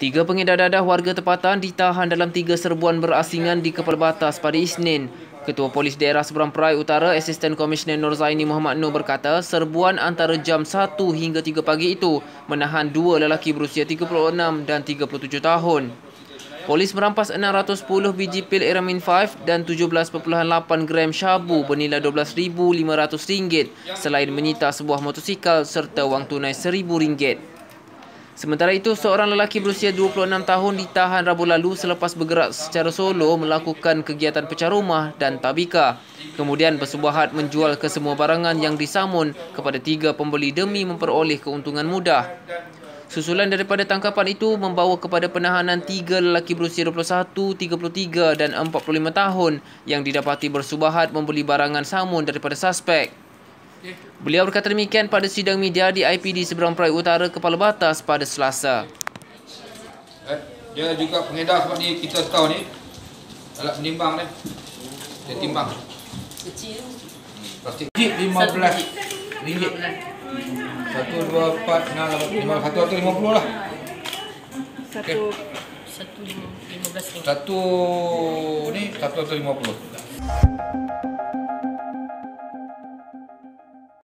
Tiga pengedar dadah warga tempatan ditahan dalam tiga serbuan berasingan di Kepala Batas pada Isnin. Ketua Polis Daerah Seberang Perai Utara, Asisten Komisioner Nur Zaini Muhammad Nur berkata, serbuan antara jam 1 hingga 3 pagi itu menahan dua lelaki berusia 36 dan 37 tahun. Polis merampas 610 biji pil Eramin 5 dan 17.8 gram syabu bernilai RM12,500 selain menyita sebuah motosikal serta wang tunai RM1,000. Sementara itu, seorang lelaki berusia 26 tahun ditahan Rabu lalu selepas bergerak secara solo melakukan kegiatan pecah rumah dan tabika. Kemudian bersubahat menjual kesemua barangan yang disamun kepada tiga pembeli demi memperoleh keuntungan mudah. Susulan daripada tangkapan itu membawa kepada penahanan tiga lelaki berusia 21, 33 dan 45 tahun yang didapati bersubahat membeli barangan samun daripada suspek. Beliau berkata demikian pada sidang media di IPD Seberang Perai Utara Kepala Batas pada Selasa. Eh, dia juga pengedar sebab ni kita tahu ni alat menimbang ni. Dia timbang. Kecil. Plastik lima belas ringgit. Satu dua empat enam lima satu atau lima puluh lah. Satu satu lima belas Satu ni satu atau lima puluh.